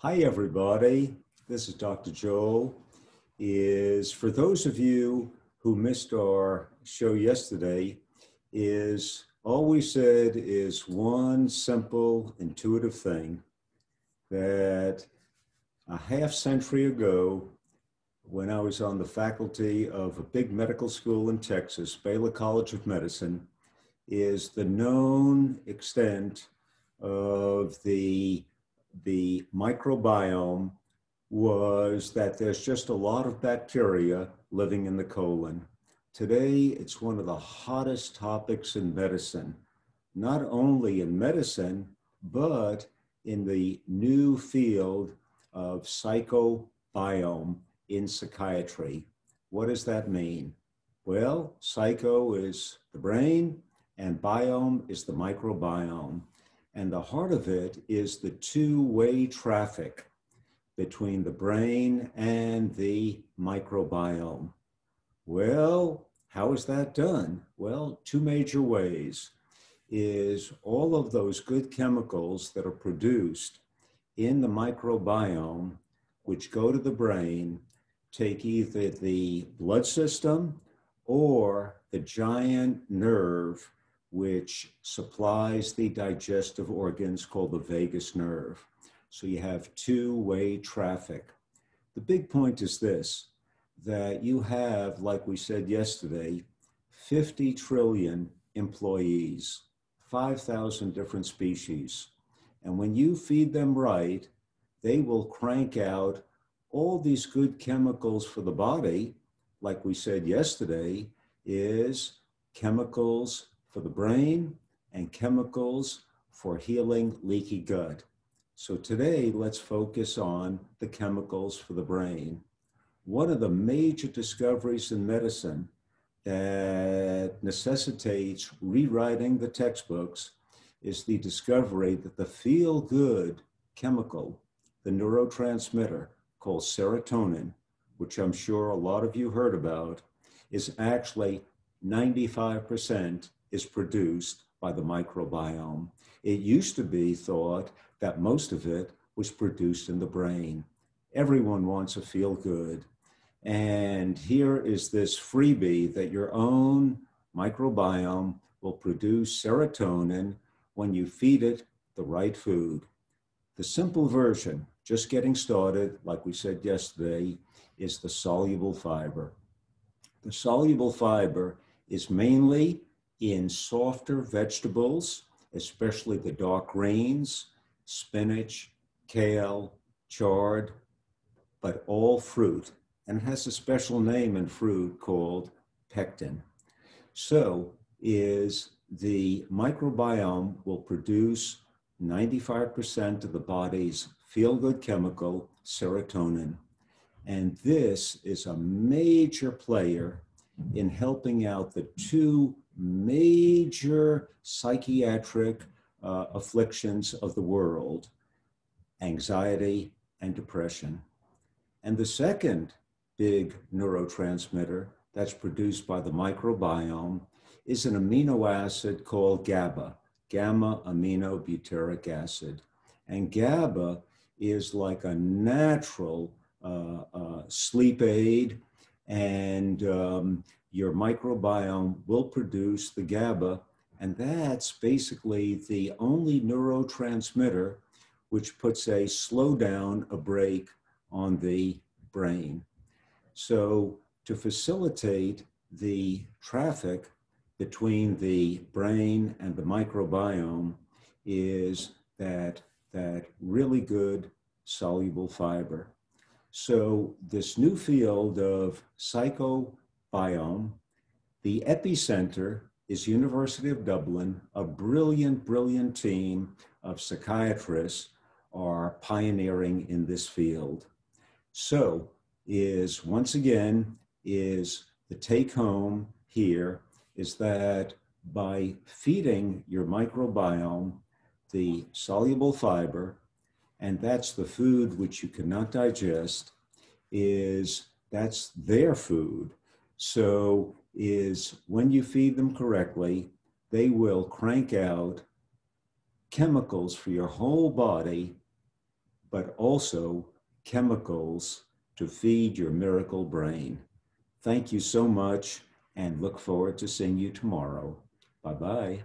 Hi, everybody. This is Dr. Joel. Is for those of you who missed our show yesterday, is all we said is one simple, intuitive thing that a half century ago, when I was on the faculty of a big medical school in Texas, Baylor College of Medicine, is the known extent of the, the microbiome was that there's just a lot of bacteria living in the colon. Today, it's one of the hottest topics in medicine, not only in medicine, but in the new field of psychobiome in psychiatry. What does that mean? Well, psycho is the brain, and biome is the microbiome. And the heart of it is the two way traffic between the brain and the microbiome. Well, how is that done? Well, two major ways is all of those good chemicals that are produced in the microbiome, which go to the brain, take either the blood system or the giant nerve which supplies the digestive organs called the vagus nerve. So you have two way traffic. The big point is this that you have, like we said yesterday, 50 trillion employees, 5,000 different species. And when you feed them right, they will crank out all these good chemicals for the body, like we said yesterday, is chemicals for the brain and chemicals for healing leaky gut. So today, let's focus on the chemicals for the brain. One of the major discoveries in medicine that necessitates rewriting the textbooks is the discovery that the feel good chemical, the neurotransmitter called serotonin, which I'm sure a lot of you heard about, is actually 95% is produced by the microbiome. It used to be thought that most of it was produced in the brain. Everyone wants to feel good. And here is this freebie that your own microbiome will produce serotonin when you feed it the right food. The simple version, just getting started, like we said yesterday, is the soluble fiber. The soluble fiber is mainly in softer vegetables, especially the dark greens, spinach, kale, chard, but all fruit. And it has a special name in fruit called pectin. So is the microbiome will produce 95% of the body's feel-good chemical, serotonin. And this is a major player in helping out the two major psychiatric uh, afflictions of the world anxiety and depression. And the second big neurotransmitter that's produced by the microbiome is an amino acid called GABA, gamma aminobutyric acid. And GABA is like a natural uh, uh, sleep aid and um, your microbiome will produce the GABA, and that's basically the only neurotransmitter which puts a slowdown, a brake on the brain. So to facilitate the traffic between the brain and the microbiome is that, that really good soluble fiber. So this new field of psycho biome. The epicenter is University of Dublin. A brilliant, brilliant team of psychiatrists are pioneering in this field. So is once again is the take home here is that by feeding your microbiome the soluble fiber, and that's the food which you cannot digest, is that's their food. So is when you feed them correctly, they will crank out chemicals for your whole body but also chemicals to feed your miracle brain. Thank you so much and look forward to seeing you tomorrow. Bye bye.